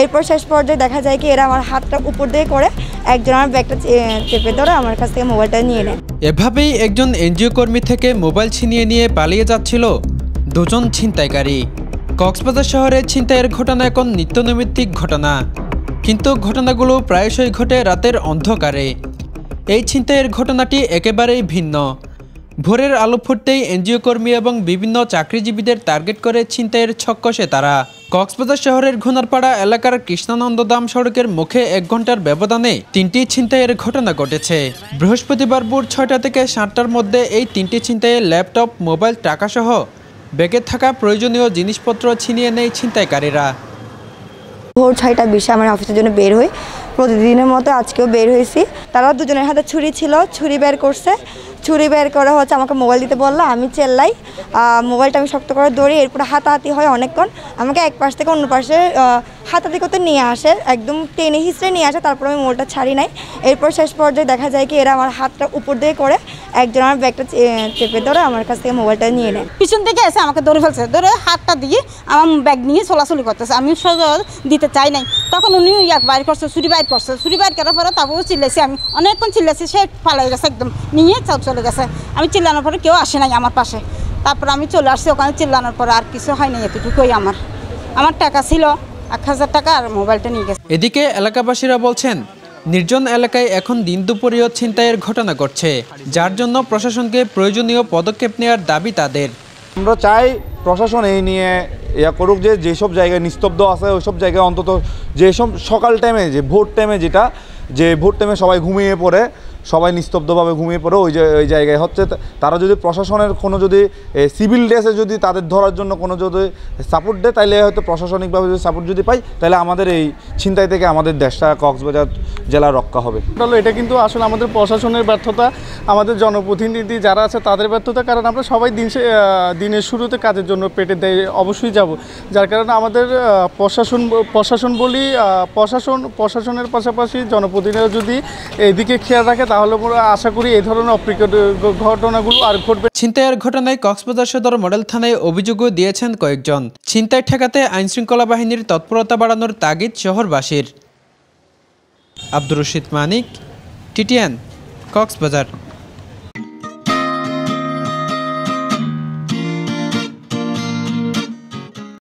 এরপর শেষ পর্যায়ে দেখা যায় কি এরা আমার হাতটা উপর দিয়ে করে একজন আমার ব্যাগটা চেপে ধরে আমার কাছ থেকে মোবাইলটা নিয়ে নেয়। এভাবেই একজন এনজিও কর্মী থেকে মোবাইল ছিনিয়ে নিয়ে পালিয়ে যাচ্ছিল দুজন ছিনতাইকারী। কক্সবাজার শহরে ছিনতাইয়ের ঘটনা এখন নিত্যনৈমিত্তিক ঘটনা। কিন্তু ঘটনাগুলো প্রায়শই ঘটে রাতের অন্ধকারে। এই ছিনতাইয়ের ঘটনাটি একেবারেই ভিন্ন। ভোরের আলো ফুটতেই এনজিও কর্মী এবং বিভিন্ন চাকরিজীবীদের টার্গেট করে ছিনতাইয়ের ছক্কসে তারা। কক্সবাজার শহরের ঘুনারপাড়া এলাকার কৃষ্ণানন্দ দাম সড়কের মুখে এক ঘণ্টার ব্যবধানে তিনটি ছিনতাইয়ের ঘটনা ঘটেছে। বৃহস্পতিবার ভোর ছয়টা থেকে সাতটার মধ্যে এই তিনটি ছিনতাইয়ে ল্যাপটপ, মোবাইল, টাকাসহ ব্যাগে থাকা প্রয়োজনীয় জিনিসপত্র ছিনিয়ে নেয় ছিনতাইকারীরা। ভোর ছয়টা বিশে আমার অফিসের জন্য বের হই। প্রতিদিনের মতো আজকেও বের হয়েছি। তারা দুজনের হাতে ছুরি ছিল, ছুরি বের করছে। ছুরি বের করে হচ্ছে, আমাকে মোবাইল দিতে বলল, আমি চেল্লাই মোবাইলটা আমি শক্ত করে দৌড়ি এরপরে হাতাহাতি হয় অনেকক্ষণ। আমাকে এক পাশ থেকে অন্য পাশে হাতাহাতি করতে নিয়ে আসে, একদম টেনে হিসড়ে নিয়ে আসে, তারপর আমি মোবাইলটা ছাড়ি নাই। এরপর শেষ পর্যায়ে দেখা যায় কি, এরা আমার হাতটা উপর দিয়ে করে একজন আমার ব্যাগটা চেপে ধরে আমার কাছ থেকে মোবাইলটা নিয়ে নেয়। পিছন থেকে এসে আমাকে ধরে ফেলছে, ধরে হাতটা দিয়ে আমার ব্যাগ নিয়ে চলাচলি করতেছে। আমি সোজা দিতে চাই নাই। তখন উনি এক বাইর করছে, ছুরি বাইর করছে। ছুরি বাইর করার পরে তারপরে চিল্লাইছি, আমি অনেকক্ষণ চিল্লাইছি, সে পালাই গেছে একদম, নিয়ে চাল চলে গেছে। আমি চিল্লানোর পরে কেউ আসে নাই আমার পাশে। তারপর আমি চলে আসছি ওখানে চিল্লানোর পরে আর কিছু হয়নি নাই এতটুকুই আমার। আমার টাকা ছিল এক হাজার টাকা আর মোবাইলটা নিয়ে গেছে। এদিকে এলাকাবাসীরা বলছেন নির্জন এলাকায় এখন দিন দুপুরীয় ছিনতাইয়ের ঘটনা ঘটছে যার জন্য প্রশাসনকে প্রয়োজনীয় পদক্ষেপ নেওয়ার দাবি তাদের। আমরা চাই প্রশাসন এই নিয়ে ইয়া করুক যে যেসব জায়গায় নিস্তব্ধ আছে ওইসব জায়গায় অন্তত যেসব সকাল টাইমে যে ভোট টাইমে যেটা যে ভোট টাইমে সবাই ঘুমিয়ে পড়ে সবাই নিস্তব্ধভাবে ঘুমিয়ে পড়ে ওই ওই জায়গায়। হচ্ছে তারা যদি প্রশাসনের কোনো যদি সিভিল ড্রেসে যদি তাদের ধরার জন্য কোনো যদি সাপোর্ট দেয় তাহলে হয়তো প্রশাসনিকভাবে যদি সাপোর্ট যদি পাই তাহলে আমাদের এই ছিনতাই থেকে আমাদের দেশটা কক্সবাজার জেলা রক্ষা হবে। হলো এটা কিন্তু আসলে আমাদের প্রশাসনের ব্যর্থতা, আমাদের জনপ্রতিনিধি যারা আছে তাদের ব্যর্থতা, কারণ আমরা সবাই দিন দিনের শুরুতে কাজের জন্য পেটে দেয়, অবশ্যই যাব। যার কারণে আমাদের প্রশাসন প্রশাসন বলি প্রশাসন প্রশাসনের পাশাপাশি জনপ্রতিনিধিরা যদি এদিকে খেয়াল রাখে তাহলে আশা করি এই ধরনের অপ্রিকট ঘটনাগুলো আর ঘটবে ছিনতাইয়ের ঘটনায় কক্সবাজার সদর মডেল থানায় অভিযোগও দিয়েছেন কয়েকজন। ছিনতাই ঠেকাতে আইনশৃঙ্খলা বাহিনীর তৎপরতা বাড়ানোর তাগিদ শহরবাসীর। আব্দুর রশিদ মানিক, টিটিএন, কক্সবাজার।